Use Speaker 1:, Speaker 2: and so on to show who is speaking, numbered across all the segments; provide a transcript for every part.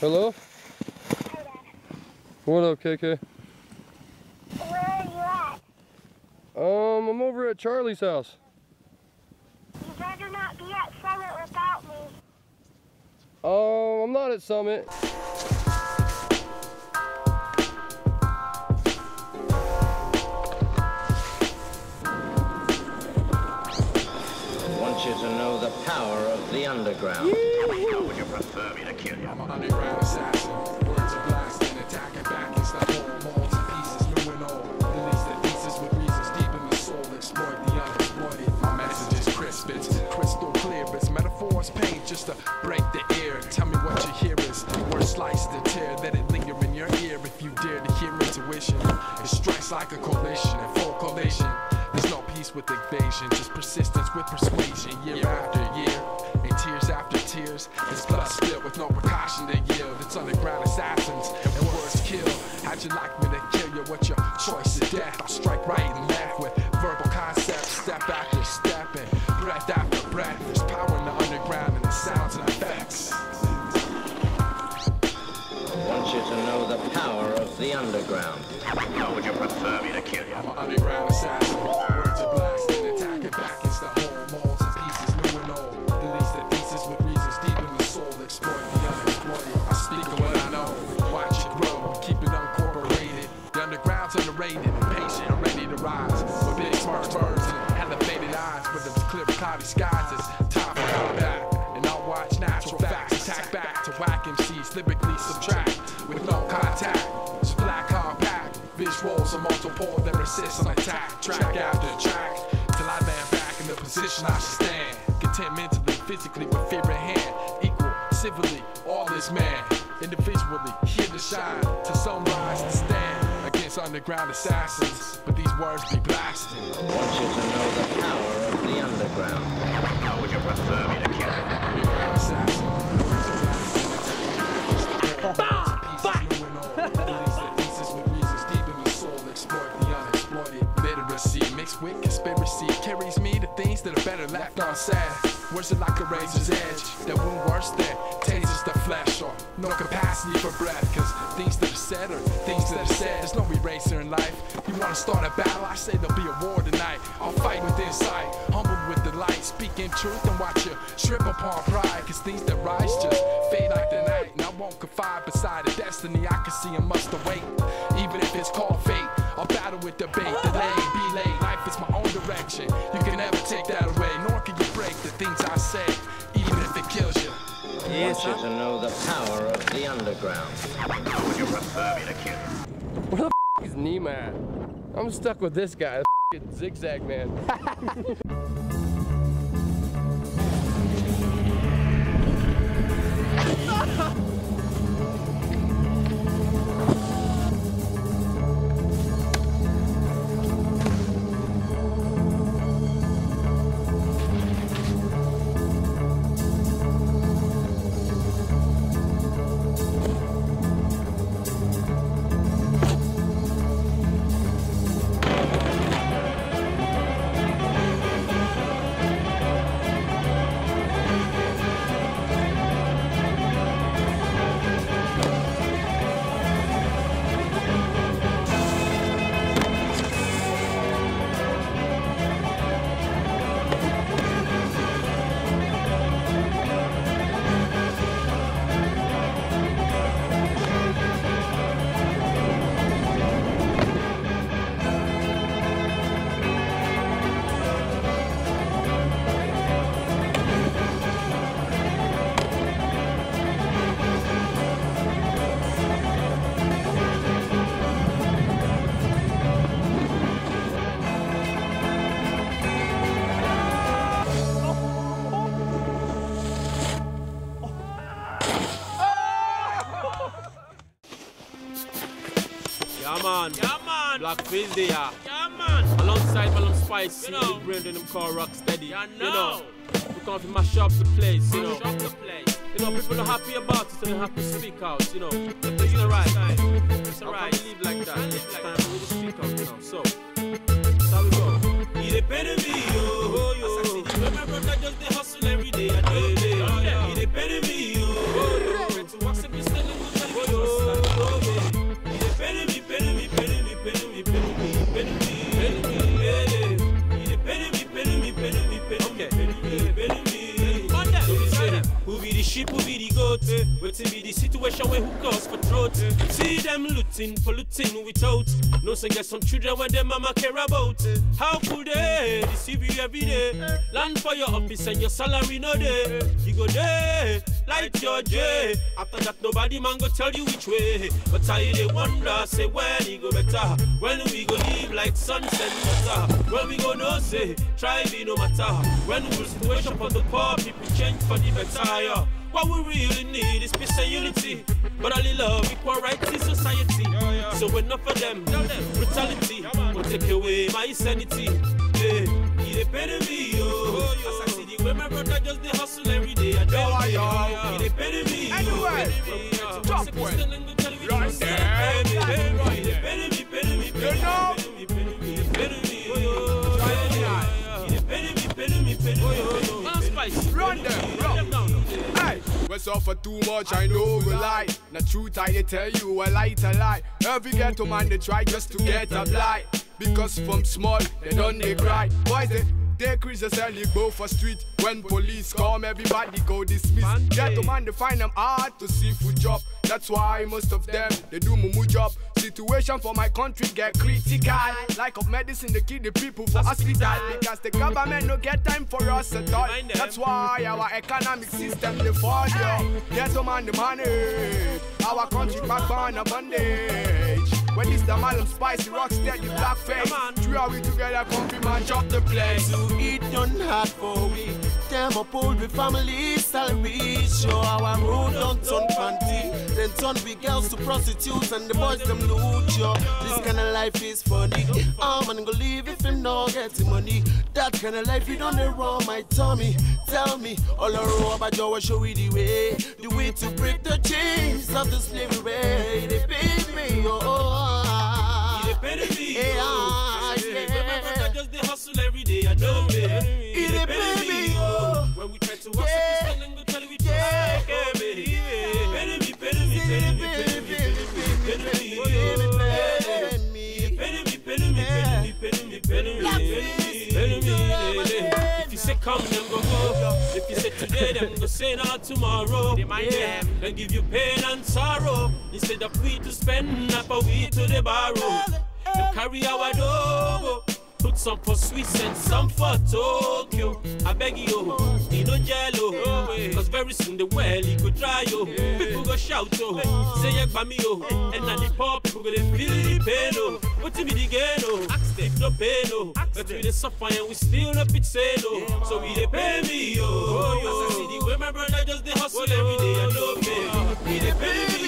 Speaker 1: Hello? What up, KK?
Speaker 2: Where are you at?
Speaker 1: Um, I'm over at Charlie's house.
Speaker 2: You better not be at Summit without me.
Speaker 1: Um, I'm not at Summit.
Speaker 3: To know the power of the underground.
Speaker 4: Would you prefer me to kill you?
Speaker 5: I'm an underground assassin. Left unsaid. Words are like a razor's edge that wound worse than tases the flesh or no capacity for breath. Cause things that are said are things that are said. There's no eraser in life. You wanna start a battle? I say there'll be a war tonight. I'll fight with insight, humbled with delight, speaking truth and watch you trip upon pride. Cause things that rise just fade like the night. And I won't confide beside a destiny I can see and must await.
Speaker 6: Yes,
Speaker 3: want you to know the power of the underground.
Speaker 4: How would you prefer me to kill you?
Speaker 1: Where the f is Nima at? I'm stuck with this guy, the f***ing zigzag man.
Speaker 7: man. Black Phil there.
Speaker 6: Yeah, man.
Speaker 7: Alongside Malum Spice,
Speaker 6: You know.
Speaker 7: Brandon them call Rocksteady.
Speaker 6: Yeah,
Speaker 7: You
Speaker 6: know.
Speaker 7: we come to mash up the place, you know.
Speaker 6: Shop the place.
Speaker 7: You know, people are happy about it and they have to speak out, you know.
Speaker 6: It's
Speaker 7: alright.
Speaker 6: It's alright.
Speaker 7: we live like that? It's
Speaker 6: like
Speaker 7: time for me to speak out, you know. So, that's how we go.
Speaker 6: Pédé, yo.
Speaker 7: Oh, yo.
Speaker 6: Assassin, my brother just the hustle every
Speaker 7: sheep be the. Waiting be the situation where who calls for throat. Eh? See them looting, polluting without. No say get some children where their mama care about. Eh? How could they deceive eh? you every day? Land for your office and your salary no day. You go there, light your J. After that nobody man go tell you which way. But I they wonder, say when he go better. When we go live like sunset butter. When we go no say, try be no matter. When will situation for the poor people change for the better? Yeah. What we really need is peace and unity. But only love, equal rights in society. So enough of them, brutality will take away my sanity. Yeah, he depend on me, yo. As I see the way my brother just they hustle every day. I don't
Speaker 8: yo.
Speaker 7: Depend on me, yo.
Speaker 8: Anyway,
Speaker 7: He depend on me, yo.
Speaker 8: top
Speaker 7: Say,
Speaker 8: way.
Speaker 7: Christian and go tell me,
Speaker 8: Right there.
Speaker 7: me, me, depend
Speaker 8: You know?
Speaker 7: on me, depend on me, depend on me, yo. Me, me, me, me.
Speaker 8: Run them,
Speaker 7: Run them
Speaker 8: we suffer too much, I know we lie. The truth I tell you, a lie to lie. Every ghetto man they try just to get a blight. Because from small, they done they cry. Boys they they crease they go for street. When police come, everybody go dismiss. Ghetto man they find them hard to see food job. That's why most of them they do mumu job. Situation for my country get critical. Like of medicine, they kill the people for hospital because the government no get time for us at all. That's why our economic system they fall yo. Ghetto man the money, our country backbone a bondage. When it's the man spicy rock steady black face. Three are we together, come man chop the place.
Speaker 9: to eat done hard for we. Them up old with family salary. Show our road don't turn panty. Then turn we girls to prostitutes and the boys them loot yo. This kind of life is funny. I'm gonna go leave if him not getting money. That kind of life you don't dey run my tummy. Tell me all I row about you will show you the way. The way to break the chains of the slavery. They pay me oh.
Speaker 7: He depend on me, yo.
Speaker 9: Yeah,
Speaker 7: I
Speaker 9: yeah.
Speaker 7: when my brother just they hustle every day, I know me.
Speaker 9: He depend on me,
Speaker 7: yo.
Speaker 9: yo.
Speaker 7: When we try to
Speaker 9: Yeah.
Speaker 7: we
Speaker 9: Yeah.
Speaker 7: me. Me, me, me, me, me, me. Me, me, me, me, me. If you say come, then go go. If you say today, then go say not tomorrow. Then give you pain and sorrow. Instead of we to spend, up a we to the borrow. Them carry our dogo. Some for Swiss and some for Tokyo. I beg you, he no jello. Oh, eh. Cause very soon the well he could dry yo. People go shout oh, say yeah me yo. Oh. And now the poor people go they feel the pain oh. What to be the gain oh? No pain oh. But we dey suffer and we still no fit say no. So we dey pay me yo. As I see the way my brother just dey hustle every day and no pay. He dey pay me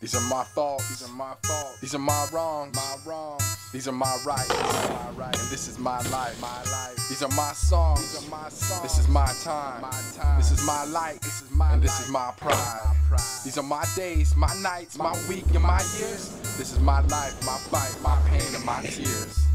Speaker 5: These are my faults. These are my faults. These are my wrongs. My wrongs. These are my rights. These are my rights. And this is my life. My life. These are my songs. These are my songs. This is my time. My time. This is my light. This is my and this is my pride. My pride. These are my days, my nights, my week, and my years. This is my life, my fight, my pain, and my tears.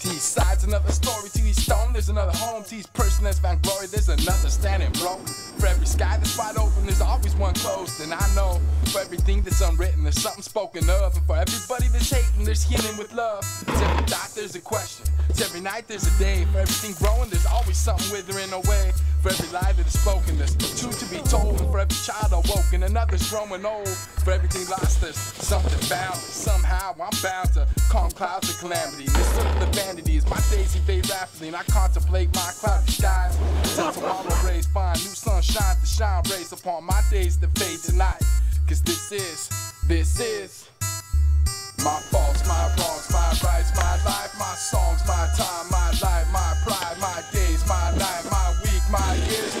Speaker 5: To each side's another story. To each stone, there's another home. To each person that's found glory, there's another standing broke. For every sky that's wide open, there's always one closed. And I know for everything that's unwritten, there's something spoken of. And for everybody that's hating, there's healing with love. To every thought, there's a question. To every night, there's a day. For everything growing, there's always something withering away. For every lie that is spoken, there's truth to be told. And for every child awoken, another's growing old. For everything lost, there's something found. Somehow I'm bound to calm clouds of calamity. This of the vanity is my days evade rapidly, and I contemplate my cloudy skies. Till tomorrow rays find new sunshine to shine rays upon my days that fade tonight. Cause this is, this is. My faults, my wrongs, my rights, my life, my songs, my time, my life, my pride, my days, my night, my week, my years,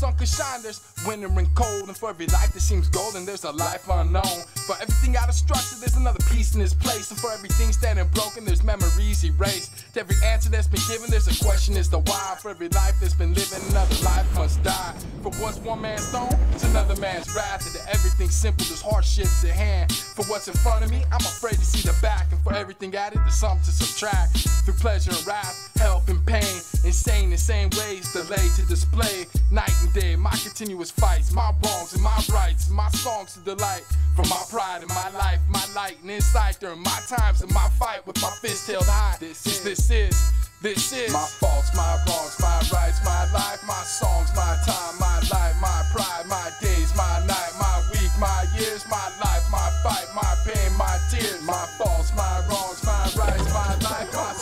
Speaker 5: For all the sun shine, there's winter and cold, and for every life that seems golden, there's a life unknown. For everything out of structure, there's another piece in its place, and for everything standing broken, there's memories erased. To every answer that's been given, there's a question as to why. For every life that's been living, another life must die. For what's one man's stone, it's another man's wrath. And to everything simple, there's hardships at hand. For what's in front of me, I'm afraid to see the back. And for everything added, there's something to subtract. Through pleasure and wrath, help and pain, insane in same ways, delay to display. Night and day, my continuous fights, my wrongs and my rights, my songs to delight. For my pride in my life, my light and insight during my times and my fight with my fist held high. This is, this is, this is my faults, my wrongs, my rights, my life, my songs, my time, my life, my pride, my days, my night, my week, my years, my life, my fight, my pain, my tears, my faults, my wrongs, my rights, my life, my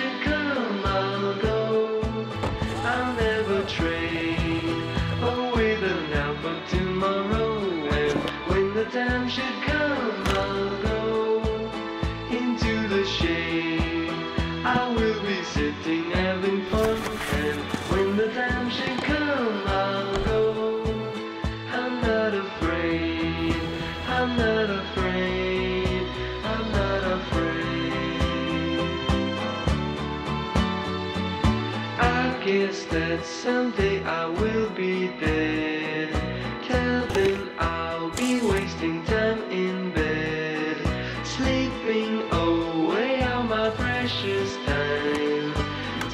Speaker 10: should
Speaker 11: someday I will be there. Then I'll be wasting time in bed, sleeping away all my precious time.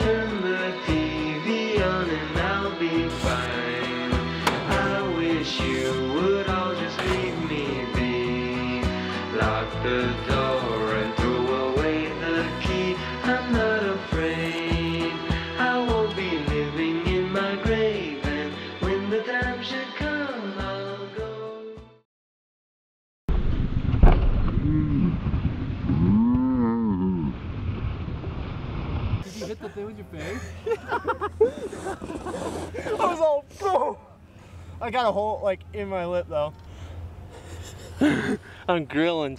Speaker 11: Turn the TV on and I'll be fine.
Speaker 1: Did you hit the thing with your face?
Speaker 12: I was all, oh. I got a hole like in my lip though. I'm grilling.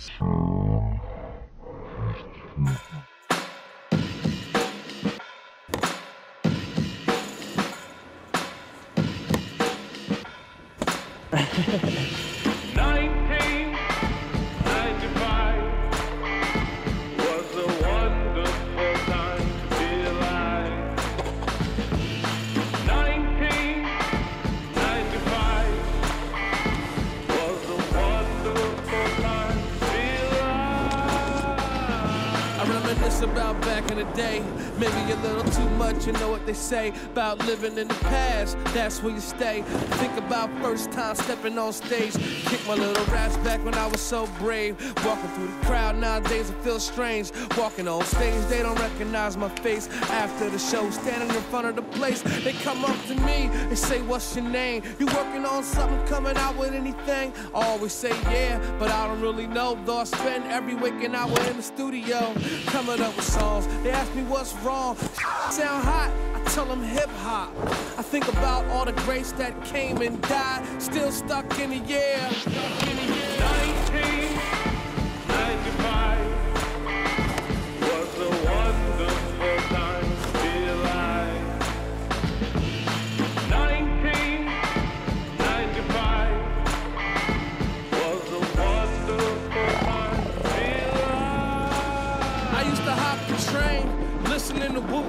Speaker 13: about back in the day. Maybe a little too much, you know what they say about living in the past. That's where you stay. Think about first time stepping on stage. Kick my little raps back when I was so brave. Walking through the crowd nowadays, it feels strange. Walking on stage, they don't recognize my face. After the show, standing in front of the place, they come up to me and say, What's your name? You working on something, coming out with anything? I always say, Yeah, but I don't really know. Though I spend every waking hour in the studio coming up with songs. They ask me what's wrong. Sound hot. I tell them hip hop. I think about all the grace that came and died, still stuck in the year.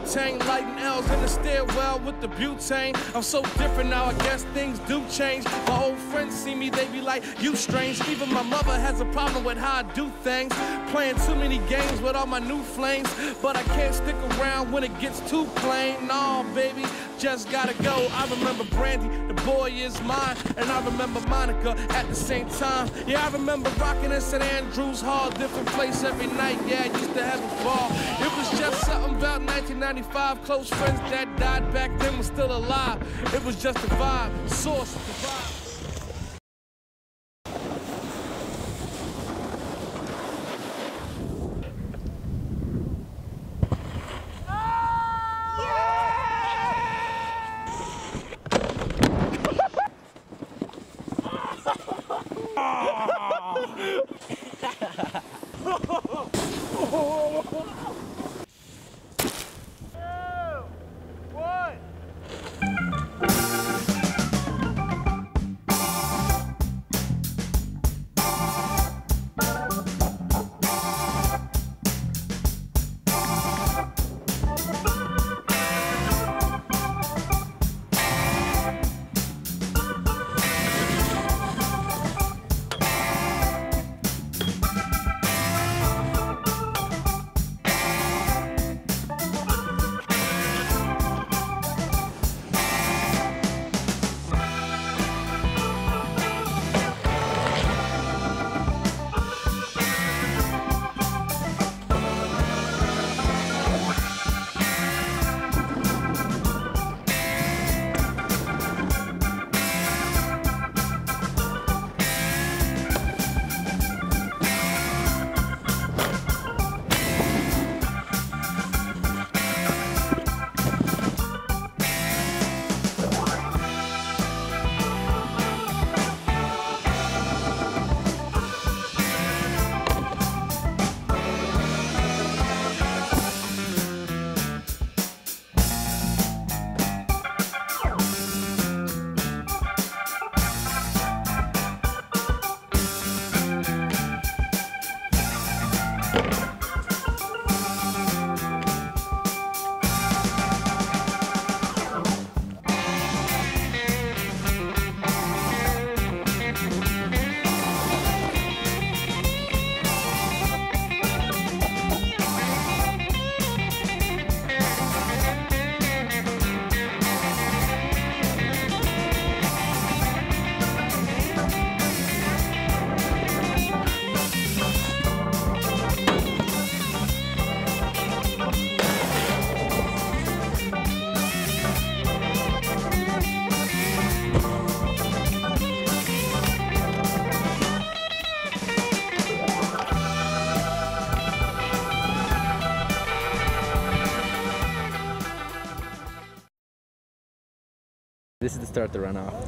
Speaker 13: Tang, lighting L's in the stairwell with the butane. I'm so different now, I guess things do change. My old friends see me, they be like, You strange. Even my mother has a problem with how I do things. Playing too many games with all my new flames. But I can't stick around when it gets too plain. Nah, baby, just gotta go. I remember Brandy, the boy is mine. And I remember Monica at the same time. Yeah, I remember rocking in St. Andrews Hall, different place every night. Yeah, I used to have a ball. It was just something about 1995. Close friends that died back then were still alive. It was just a vibe, source of the vibe.
Speaker 11: start the runoff.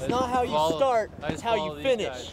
Speaker 12: It's not how you start, it's how you finish.